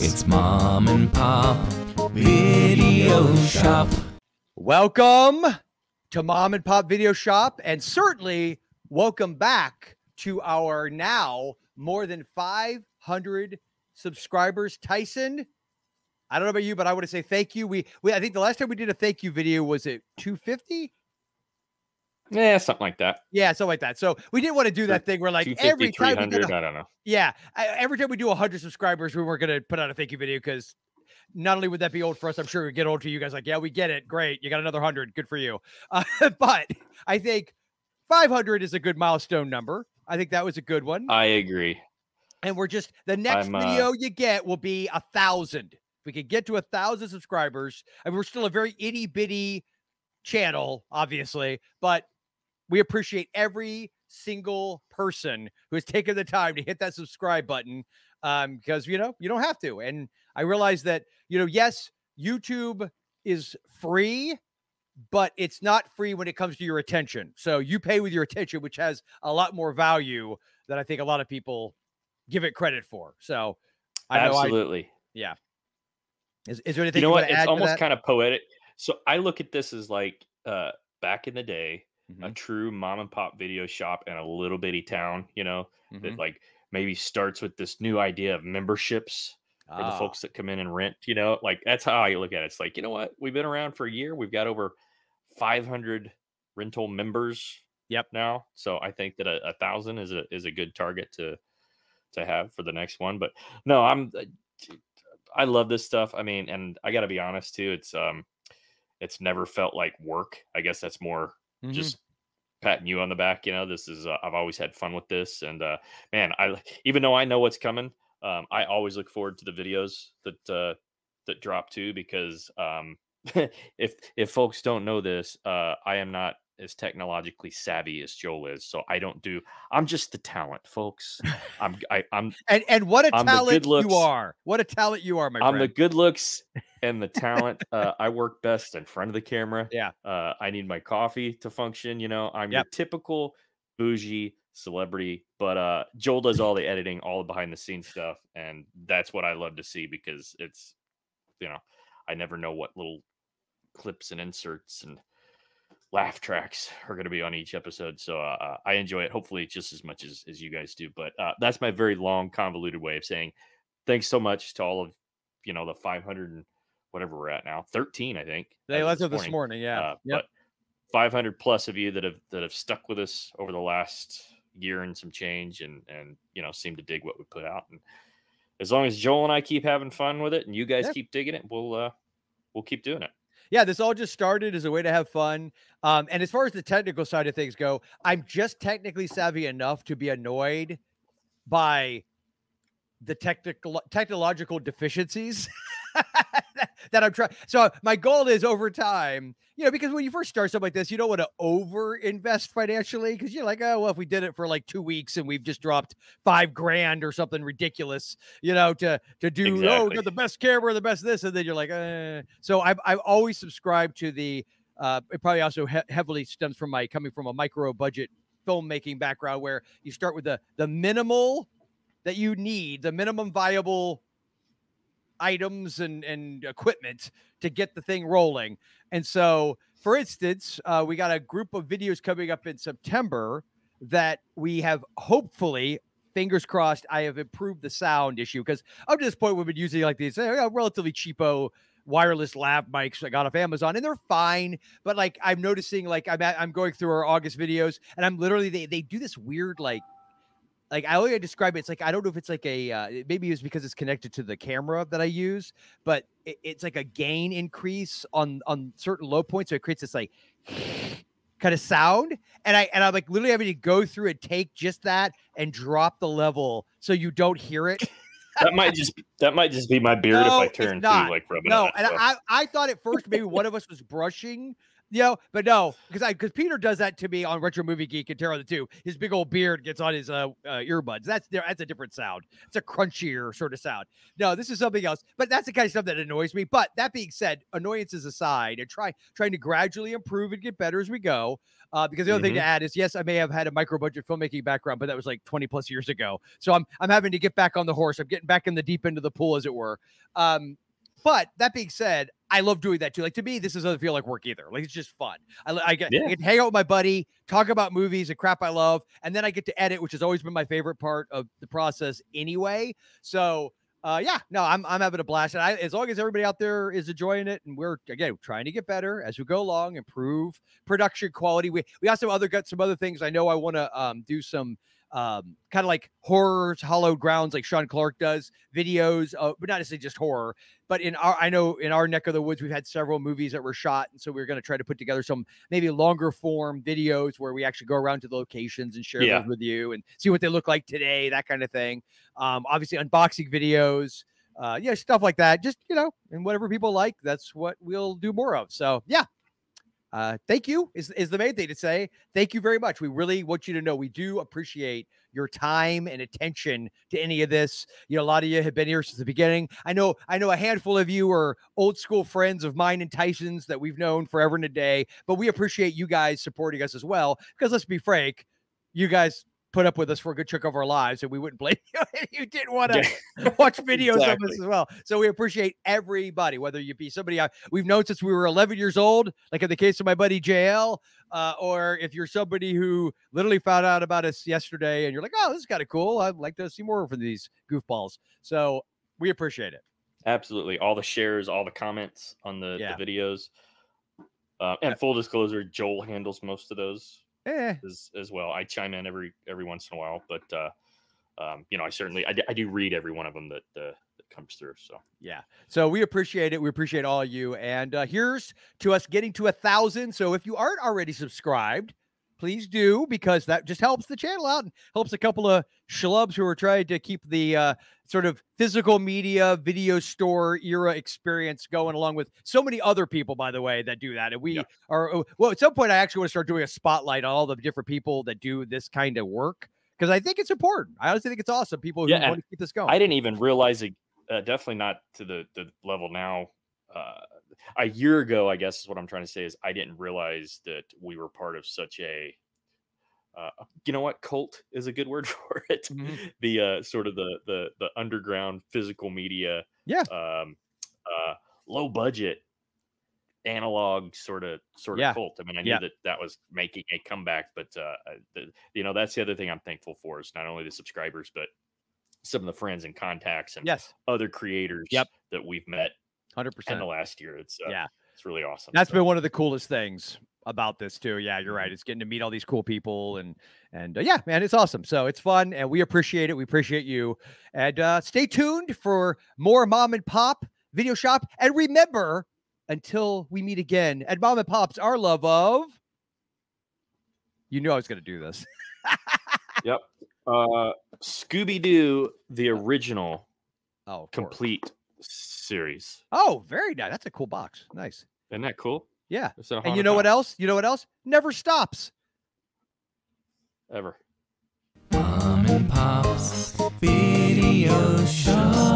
It's mom and pop video shop. Welcome to Mom and Pop Video Shop, and certainly welcome back to our now more than 500 subscribers. Tyson, I don't know about you, but I want to say thank you. We, we I think the last time we did a thank you video was it 250? Yeah, something like that. Yeah, something like that. So we didn't want to do that thing where like every time we did a- I don't know. yeah, I, every time we do 100 subscribers, we weren't going to put out a thank you video because not only would that be old for us, I'm sure it would get old to you guys. Like, yeah, we get it. Great. You got another 100. Good for you. Uh, but I think 500 is a good milestone number. I think that was a good one. I agree. and we're just, the next I'm, uh, video you get will be a thousand. If we could get to a thousand subscribers, and we're still a very itty bitty channel, obviously, but we appreciate every single person who has taken the time to hit that subscribe button um because you know you don't have to and i realize that you know yes youtube is free but it's not free when it comes to your attention so you pay with your attention which has a lot more value than i think a lot of people give it credit for so i know I, Absolutely. is, is there anything you know you what? It's almost kind of poetic. So I look at this as like uh back in the day, a Mhm, true mom and pop video shop in a little bitty town, you know, mhm. that like maybe starts with this new idea of memberships for the Ah, folks that come in and rent, you know, like that's how I look at it. It's like, you know what? We've been around for a year. We've got over 500 rental members Yep. now. So I think that a, a thousand is a, is a good target to, to have for the next one. But no, I'm, uh, I love this stuff. I mean, and I gotta be honest too. It's, um, it's never felt like work. I guess that's more mhm. just patting you on the back. You know, this is uh, I've always had fun with this, and uh, man, I even though I know what's coming, um, I always look forward to the videos that uh, that drop too because um, if if folks don't know this, uh, I am not as technologically savvy as Joel is, so I don't do. I'm just the talent, folks. I'm I, I'm and and what a I'm talent you are what a talent you are my I'm the good looks and the talent. uh, I work best in front of the camera. Yeah. Uh, I need my coffee to function. You know, I'm Yep. your typical bougie celebrity, but uh, Joel does all the editing, all the behind the scenes stuff, and that's what I love to see because it's, you know, I never know what little clips and inserts and laugh tracks are going to be on each episode. So uh, I enjoy it, hopefully just as much as, as you guys do. But uh, that's my very long, convoluted way of saying thanks so much to all of you know the 500 and whatever we're at now 13 i think they left it this morning yeah uh, Yep. but 500 plus of you that have that have stuck with us over the last year and some change and and you know seem to dig what we put out and as long as joel and i keep having fun with it and you guys Yeah. keep digging it we'll uh we'll keep doing it yeah, this all just started as a way to have fun. Um, and as far as the technical side of things go, I'm just technically savvy enough to be annoyed by the technical technological deficiencies that I'm trying. So my goal is over time, you know, because when you first start something like this, you don't want to over invest financially because you're like, oh well, if we did it for like two weeks and we've just dropped five grand or something ridiculous, you know, to to do oh, we Exactly. got the best camera, the best this, and then you're like, uh. so I've I've always subscribed to the. Uh, it probably also he- heavily stems from my coming from a micro budget filmmaking background where you start with the the minimal that you need, the minimum viable items and and equipment to get the thing rolling. And so, for instance, uh, we got a group of videos coming up in September that we have hopefully. Fingers crossed, I have improved the sound issue because up to this point we've been using like these uh, relatively cheapo wireless lav mics I got off Amazon, and they're fine. But like I'm noticing, like I'm at, I'm going through our August videos, and I'm literally they they do this weird like like I always describe it. It's like I don't know if it's like a uh, maybe it's because it's connected to the camera that I use, but it, it's like a gain increase on on certain low points, so it creates this like kind of sound. And I and I'm like literally having to go through and take just that and drop the level so you don't hear it. that might just that might just be my beard No, if i turn not. to like rubbing No, it and so. I I thought at first maybe one of us was brushing you know, but no, because I because Peter does that to me on Retro Movie Geek and Terror the Two. His big old beard gets on his uh, uh earbuds. That's there. That's a different sound. It's a crunchier sort of sound. No, this is something else. But that's the kind of stuff that annoys me. But that being said, annoyances aside, and try trying to gradually improve and get better as we go. Uh, because the other thing to add is, yes, I may have had a micro budget filmmaking background, but that was like 20 plus years ago. So I'm I'm having to get back on the horse. I'm getting back in the deep end of the pool, as it were. Um, but that being said, I love doing that too. Like to me, this doesn't feel like work either. Like it's just fun. I, I get, Yeah. I to hang out with my buddy, talk about movies and crap I love, and then I get to edit, which has always been my favorite part of the process anyway. So uh, yeah, no, I'm I'm having a blast, and I, as long as everybody out there is enjoying it, and we're again trying to get better as we go along, improve production quality. We we also other got some other things. I know I want to um, do some um, kind of like horrors, Hallowed Grounds, like Sean Clark does videos, uh, but not necessarily just horror. But in our, I know in our neck of the woods, we've had several movies that were shot, and so we're going to try to put together some maybe longer form videos where we actually go around to the locations and share Yeah. those with you and see what they look like today, that kind of thing. Um, obviously, unboxing videos, uh, yeah, stuff like that. Just you know, and whatever people like, that's what we'll do more of. So yeah. Uh, thank you is, is the main thing to say. Thank you very much. We really want you to know we do appreciate your time and attention to any of this. You know, a lot of you have been here since the beginning. I know, I know a handful of you are old school friends of mine and Tyson's that we've known forever and a day, but we appreciate you guys supporting us as well. Because let's be frank, you guys put up with us for a good chunk of our lives, and we wouldn't blame you if you didn't want to watch videos of us as well. So we appreciate everybody, whether you be somebody I, we've known since we were 11 years old, like in the case of my buddy JL, uh, or if you're somebody who literally found out about us yesterday and you're like, oh, this is kind of cool. I'd like to see more from these goofballs. So we appreciate it. Absolutely. All the shares, all the comments on the, Yeah. the videos. Uh, and full disclosure, Joel handles most of those Eh, as, as well. I chime in every every once in a while, but uh, um, you know, I certainly I, d- I do read every one of them that uh, that comes through. So Yeah. So we appreciate it. We appreciate all of you. And uh, here's to us getting to a thousand. So if you aren't already subscribed, please do because that just helps the channel out and helps a couple of schlubs who are trying to keep the uh, sort of physical media video store era experience going along with so many other people by the way that do that and we Yeah. are oh, well at some point i actually want to start doing a spotlight on all the different people that do this kind of work because i think it's important i honestly think it's awesome people who Yeah, want to keep this going I didn't even realize it. Uh, definitely not to the the level now. Uh, a year ago, I guess is what I'm trying to say is I didn't realize that we were part of such a. Uh, you know what? Cult is a good word for it. Mhm. The uh, sort of the the the underground physical media. Yeah. Um, uh, low budget analog sort of sort of Yeah. cult. I mean, I knew Yeah. that that was making a comeback, but uh, uh, the, you know that's the other thing I'm thankful for is not only the subscribers but some of the friends and contacts and yes other creators Yep. that we've met 100% in the last year. It's uh, Yeah. it's really awesome. That's So, been one of the coolest things about this too. Yeah, you're right. Mhm. It's getting to meet all these cool people and and uh, yeah, man, it's awesome. So it's fun and we appreciate it. We appreciate you. And uh stay tuned for more mom and pop video shop. And remember, until we meet again at Mom and Pop's, our love of you knew I was gonna do this. Yep. Uh, Scooby Doo, the original Oh, course series. Oh, very nice. That's a cool box. Nice. Isn't that cool? Yeah. And you know box. what else? You know what else? Never stops. Ever. Mom and Pop's video show.